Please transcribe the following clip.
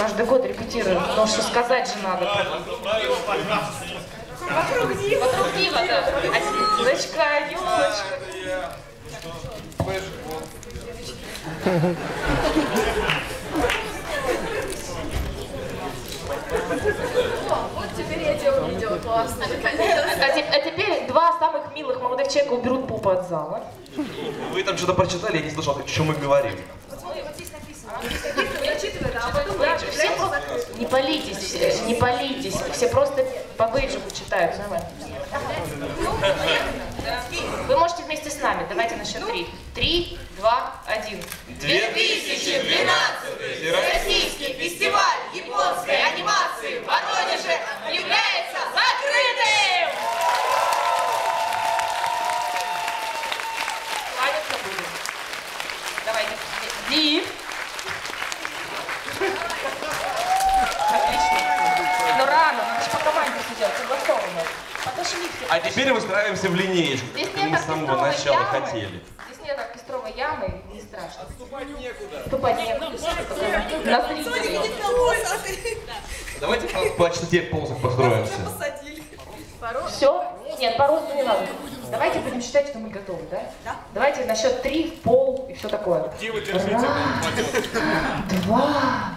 Каждый год репетируем, потому что сказать же надо. Вокруг Дива. Вокруг Дива, да. А Дочка, елочка. Вот теперь я делаю видео, классно. А, а теперь два самых милых молодых человека уберут пупу от зала. Вы там что-то прочитали, я не слышал, о чем мы говорим. Вот смотри, вот здесь написано. Бейджик, все просто-. Не палитесь, все, не палитесь. Все просто по бейджику читают. Нормально. Вы можете вместе с нами. Давайте на счет три. Три, два, один. 2012 Российский фестиваль японской анимации в Воронеже является закрытым! Давайте. Ди. А теперь выстраиваемся в линеечку, Здесь как мы нет с самого начала ямы. хотели. Здесь нет оркестровой ямы, не страшно. Ступать некуда. Ступать некуда. Давайте по, частоте ползок построимся. Все? Нет, по росту не надо. Давайте будем считать, что мы готовы, да? Да. Давайте на счет три в пол и все такое. Раз, два.